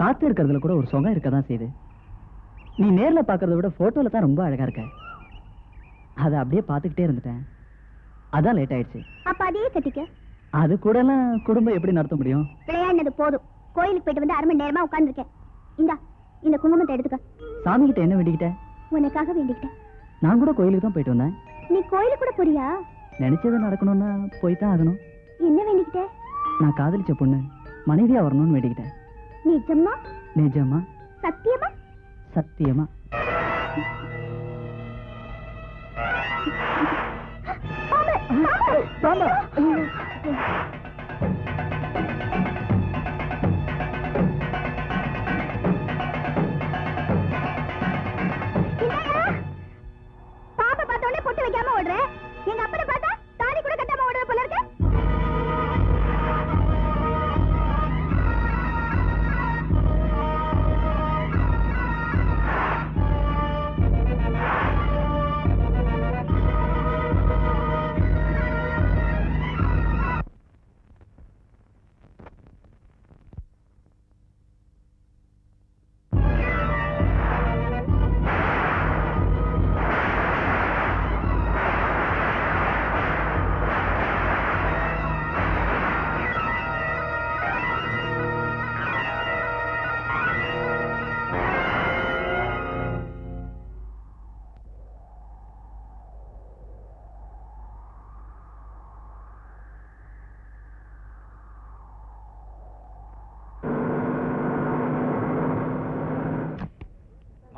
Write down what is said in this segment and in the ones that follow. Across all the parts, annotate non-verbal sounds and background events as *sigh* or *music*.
காத்து இருக்கிறதுல கூட ஒரு சுகம் இருக்க தான் செய்யுது. நீ நேர்ல பார்க்கறத விட போட்டோல தான் ரொம்ப அழகா இருக்க. அதை அப்படியே பார்த்துக்கிட்டே இருந்துட்டேன். அதான் லேட் ஆயிடுச்சு. அப்ப அதையே கட்டிக்க. அது கூடலாம் குடும்பம் எப்படி நடத்த முடியும்? விளையாடினது போதும். கோயிலுக்கு போயிட்டு வந்து அரை மணி நேரமா உட்கார்ந்துருக்கேன். இந்தா இந்த குங்குமத்தை எடுத்துக்க. சாமி கிட்ட என்ன வேண்டிக்கிட்ட? உனக்காக வேண்டிக்கிட்டேன் நான் கூட கோயிலுக்கு தான் போயிட்டு வந்தேன். நீ கோயிலுக்கு கூட போறியா? நினைச்சது நடக்கணும்னா போய் தான் ஆகணும். என்ன வேண்டிக்கிட்ட? நான் காதலிச்ச பொண்ணு மனைவியா வரணும்னு வேண்டிக்கிட்டேன் నిజమా నిజమా సత్యమా సత్యమా బామ్మ బామ్మ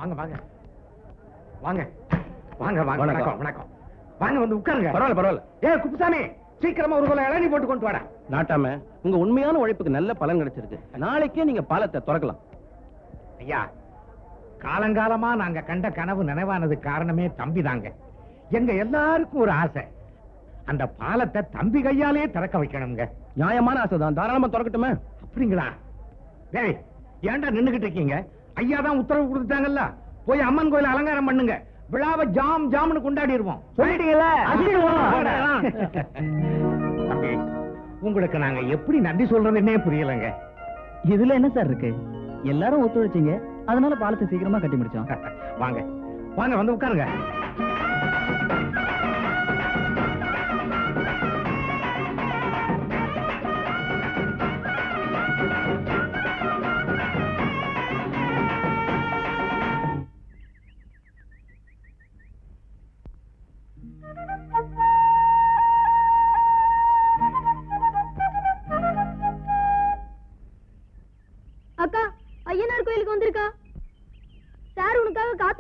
வாங்க வாங்க. வாங்க. வாங்க வாங்க வணக்கம். வணக்கம் வாங்க வந்து உட்காருங்க. பரவாயில்ல பரவாயில்ல. ஏ குப்புசாமி சீக்கிரமா ஒரு கொலை இளநீ போட்டு கொண்டு வாடா. நாட்டாம உங்க உண்மையான உழைப்புக்கு நல்ல பலன் கிடைச்சிருக்கு. நாளைக்கே நீங்க பாலத்தை திறக்கலாம். ஐயா காலங்காலமா நாங்க கண்ட கனவு நினைவானது காரணமே தம்பி தாங்க எங்க எல்லாருக்கும் ஒரு ஆசை. அந்த பாலத்தை தம்பி கையாலே திறக்க வைக்கணுங்க. நியாயமான ஆசை தான் தாராளமா திறக்கட்டுமே. அப்படிங்களா? டேய் ஏன்டா நின்னுகிட்டு இருக்கீங்க? ஐயா தான் உத்தரவு கொடுத்துட்டாங்கல்ல? போய் அம்மன் கோயில் அலங்காரம் பண்ணுங்க. விழாவை ஜாம் ஜாம்னு கொண்டாடிடுவோம். சொல்லிட்டீங்கல்ல? உங்களுக்கு நாங்க எப்படி நன்றி சொல்றதுன்னே புரியலங்க. இதுல என்ன சார் இருக்கு? எல்லாரும் ஒத்துழைச்சீங்க. அதனால பாலத்தை சீக்கிரமா கட்டி முடிச்சோம். *laughs* வாங்க. வாங்க வந்து உட்காருங்க.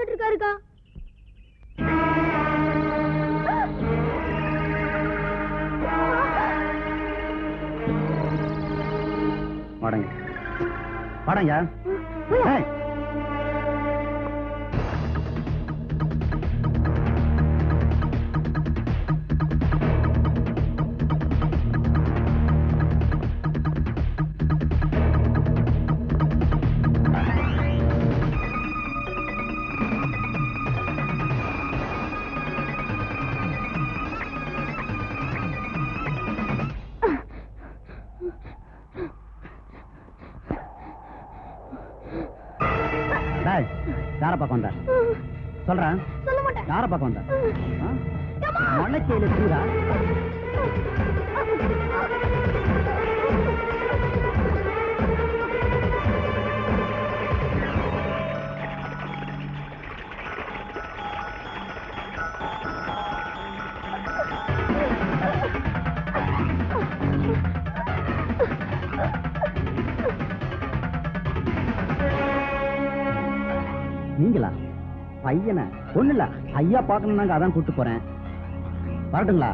காத்துட்டு இருக்காருக்கா வாடங்க வாடங்க சொல்றேன். சொல்ல மாட்டேன். யார பக்கம் வந்த? மொளைக்கையில தூரா நீங்களா? பையனை. ஒண்ணு இல்ல ஐயா நாங்க அதான் கூட்டு போறேன். வரட்டுங்களா?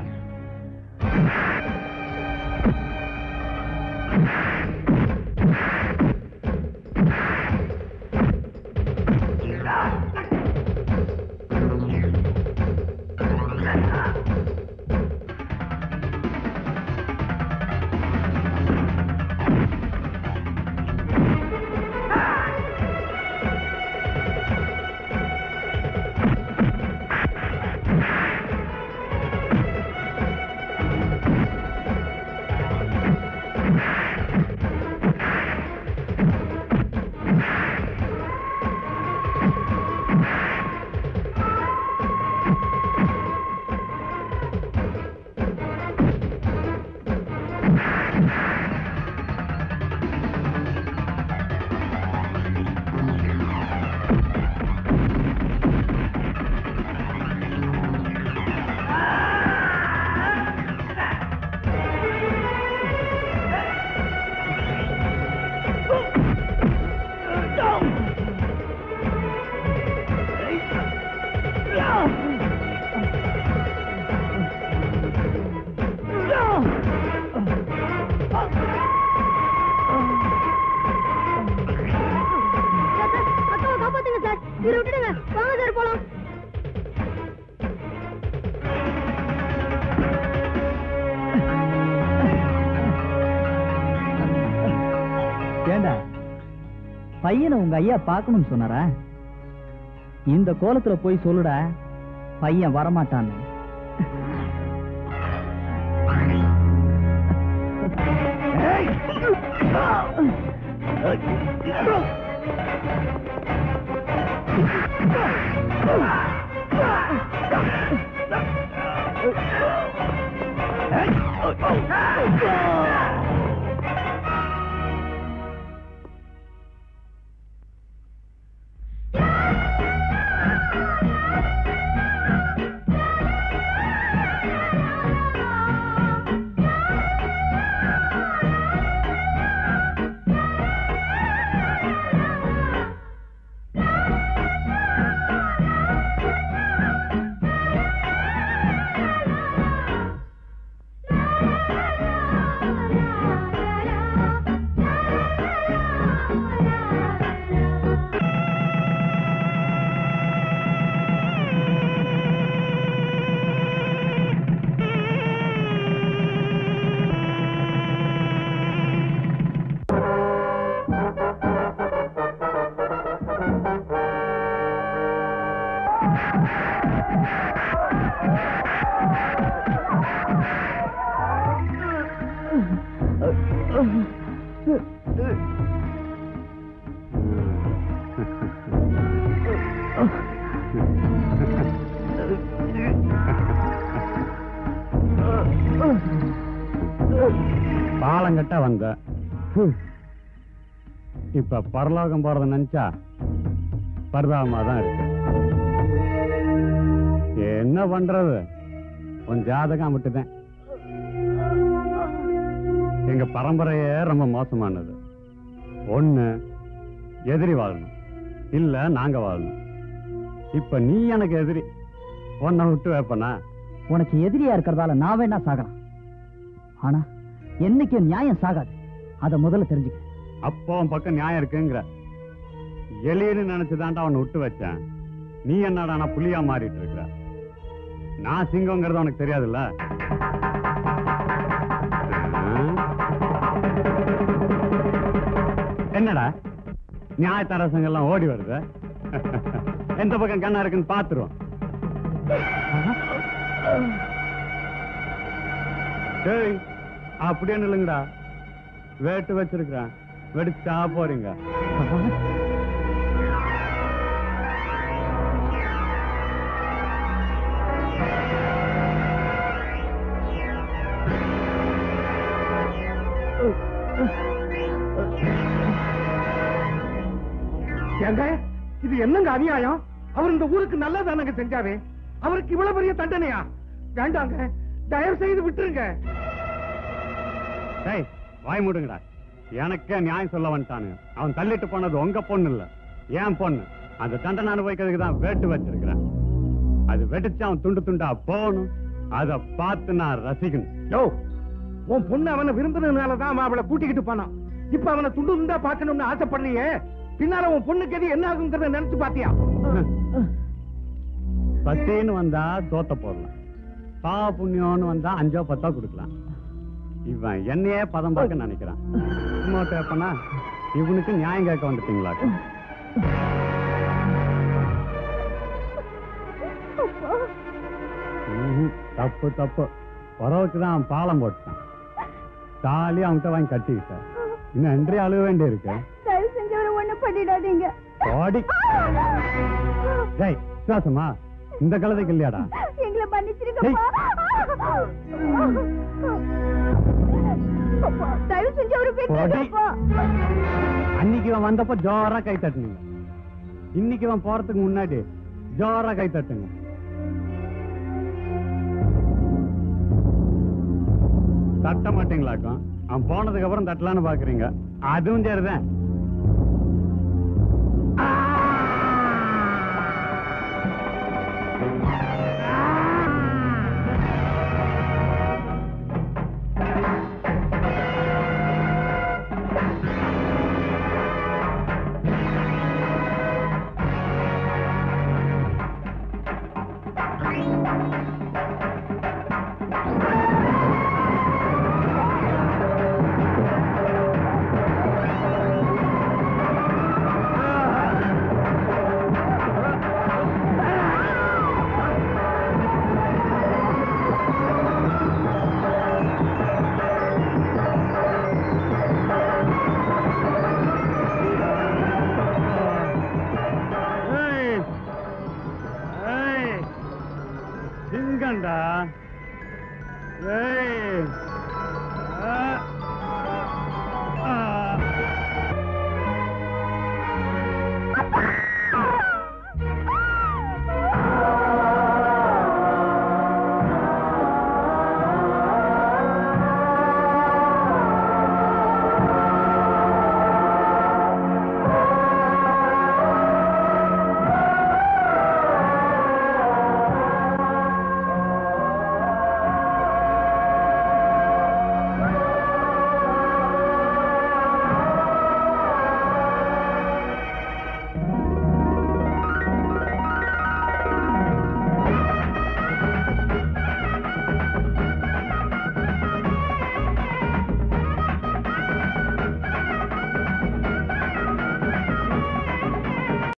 பையனை உங்க ஐயா பார்க்கணும்னு சொன்னாரா? இந்த கோலத்துல போய் சொல்லுடா பையன் வரமாட்டான்னு. பாலங்கட்ட வந்த. இப்ப பரலோகம் போறத நினைச்சா பரிதாபமா தான் இருக்கு. என்ன பண்றது? உன் ஜாதகம் விட்டுதான் எங்க பரம்பரையே ரொம்ப மோசமானது. ஒண்ணு எதிரி வாழணும். இல்ல நாங்க வாழணும். இப்ப நீ எனக்கு எதிரி. உன்னை விட்டு வைப்பனா? உனக்கு எதிரியா இருக்கிறதால நான் வேணா சாகலாம். ஆனா என்னைக்கும் நியாயம் சாகாது. அத முதல்ல தெரிஞ்சுக்க. அப்போ உன் பக்கம் நியாயம் இருக்குங்கிற. எலின்னு நினைச்சுதான்டா அவனை விட்டு வச்சேன். நீ என்னடா நான் புலியா மாறிட்டு இருக்கிற? நான் சிங்கங்கிறது உனக்கு தெரியாதுல்ல? என்னடா? நியாயத்தரசங்கள்லாம் ஓடி வருது. எந்த பக்கம் கண்ணா இருக்குன்னு பாத்துருவோம். டேய் அப்படியே இல்லைங்கடா வேட்டு வச்சிருக்கிறேன். வெடிச்சா போறீங்க. ஏங்க இது என்னங்க அநியாயம்? அவர் இந்த ஊருக்கு நல்லதானங்க செஞ்சாரு? அவருக்கு இவ்வளவு பெரிய தண்டனையா? வேண்டாங்க தயவு செய்து விட்டுருங்க வாய் மூடுங்கடா. எனக்கே நியாயம் சொல்ல வந்துட்டானுங்க அவன் தள்ளிட்டு போனது உங்க பொண்ணு இல்ல ஏன் பொண்ணு. அந்த தண்டனை அனுபவிக்கிறதுக்கு தான் வேட்டு வச்சிருக்கிறேன் அது வெடிச்சு அவன் துண்டு துண்டா போகணும். அத பார்த்து நான் ரசிக்கணும். யோ உன் பொண்ணு அவனை விரும்புனதுனாலதான் அவன் அவளை கூட்டிக்கிட்டு போனான். இப்ப அவனை துண்டு துண்டா பாக்கணும்னு ஆசைப்படலையே பின்னால உன் பொண்ணுக்கு எது என்ன ஆகுங்கிறத நினைச்சு பாத்தியா? பத்தின்னு வந்தா தோத்த போடலாம். பா புண்ணியம்னு வந்தா அஞ்சோ பத்தோ கொடுக்கலாம். இவன் என்னையே பதம் பார்க்க நினைக்கிறான். சும்மா கேப்பனா இவனுக்கு நியாயம் கேட்க வந்துட்டீங்களா? தப்பு தப்பு. உறவுக்கு தான் பாலம் போட்டான் தாலி அவன்கிட்ட வாங்கி கட்டிக்கிட்டான் இன்னும் அன்றே அழுக வேண்டி இருக்கு தயவு பண்ணிடாதீங்க. ஓடி டேய் விசுவாசமா? இந்த கழுதைக்கு இல்லையாடா? எங்களை மன்னிச்சிருங்கப்பா. அப்பா, தயவு செஞ்சு அவரை அன்னைக்கு இவன் வந்தப்ப ஜோரா கை தட்டுனீங்க. இன்னைக்கு இவன் போறதுக்கு முன்னாடி ஜோரா கை தட்டுங்க. தட்ட மாட்டீங்களாக்கும் அவன் போனதுக்கு அப்புறம் தட்டலான்னு பாக்குறீங்க. அதுவும் சரிதான்.